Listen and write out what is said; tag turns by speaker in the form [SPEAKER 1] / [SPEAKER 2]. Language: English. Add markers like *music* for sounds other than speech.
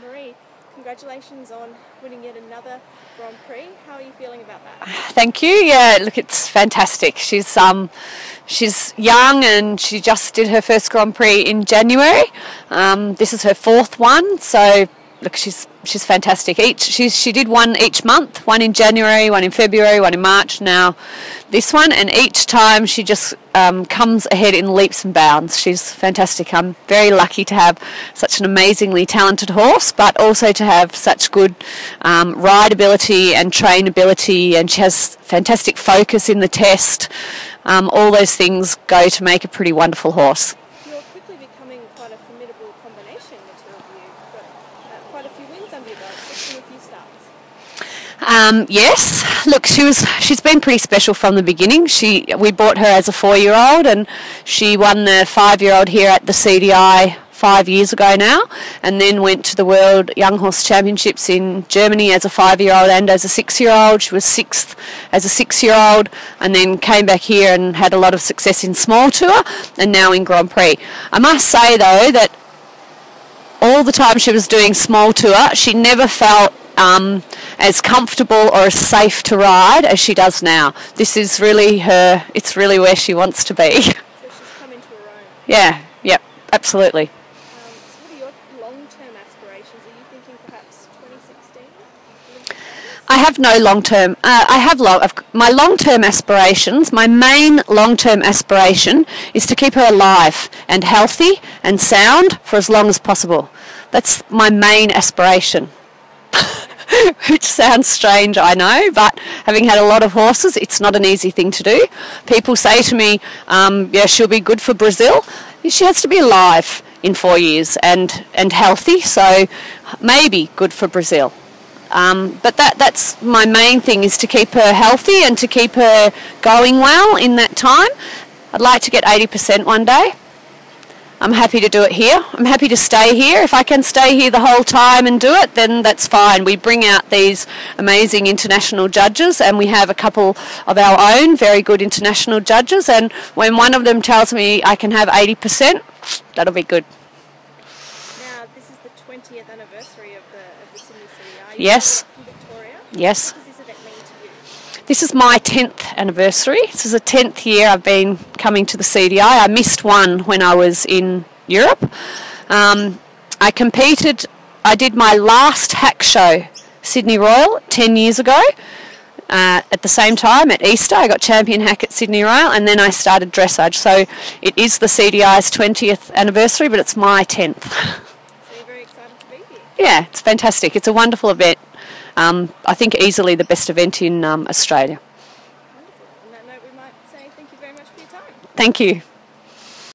[SPEAKER 1] Maree, congratulations on winning yet another Grand Prix. How are you feeling about that? *sighs*
[SPEAKER 2] Thank you. Yeah, look, it's fantastic. She's um, she's young and she just did her first Grand Prix in January. Um, this is her fourth one, so look, she's she's fantastic. Each she she did one each month, one in January, one in February, one in March. Now, this one, and each time she just um, comes ahead in leaps and bounds. She's fantastic. I'm very lucky to have such an amazingly talented horse, but also to have such good um, rideability and trainability, and she has fantastic focus in the test. Um, all those things go to make a pretty wonderful horse.
[SPEAKER 1] You're quickly becoming quite a formidable combination, the two of you. You've got uh, quite a few wins under your belt, just
[SPEAKER 2] Um, yes, look, she was. She's been pretty special from the beginning. She we bought her as a four-year-old, and she won the five-year-old here at the CDI five years ago now, and then went to the World Young Horse Championships in Germany as a five-year-old and as a six-year-old. She was sixth as a six-year-old, and then came back here and had a lot of success in small tour, and now in Grand Prix. I must say though that all the time she was doing small tour, she never felt um, as comfortable or as safe to ride as she does now. This is really her. It's really where she wants to be.
[SPEAKER 1] So she's come into her own.
[SPEAKER 2] yeah. Yep. Absolutely.
[SPEAKER 1] Um, so what are your long-term aspirations? Are you thinking perhaps 2016?
[SPEAKER 2] I have no long term. Uh, I have long. My long term aspirations. My main long term aspiration is to keep her alive and healthy and sound for as long as possible. That's my main aspiration. *laughs* Which sounds strange, I know, but having had a lot of horses, it's not an easy thing to do. People say to me, um, "Yeah, she'll be good for Brazil." She has to be alive in four years and and healthy, so maybe good for Brazil. Um, but that that's my main thing is to keep her healthy and to keep her going well in that time. I'd like to get 80% one day. I'm happy to do it here. I'm happy to stay here. If I can stay here the whole time and do it, then that's fine. We bring out these amazing international judges, and we have a couple of our own very good international judges. And when one of them tells me I can have 80%, that'll be good.
[SPEAKER 1] Now, this is the 20th anniversary of the, of the Sydney CDI.
[SPEAKER 2] Yes.
[SPEAKER 1] Victoria.
[SPEAKER 2] Yes.
[SPEAKER 1] What does this event mean to you?
[SPEAKER 2] This is my 10th anniversary. This is the 10th year I've been coming to the CDI. I missed one when I was in Europe. Um, I competed, I did my last hack show, Sydney Royal, 10 years ago. Uh, at the same time, at Easter, I got champion hack at Sydney Royal, and then I started dressage. So it is the CDI's 20th anniversary, but it's my 10th.
[SPEAKER 1] So you're *laughs* very excited to be here.
[SPEAKER 2] yeah, it's fantastic. It's a wonderful event. Um, I think easily the best event in um, Australia.
[SPEAKER 1] Wonderful. On that note, we might say thank you very much for your time.
[SPEAKER 2] Thank you.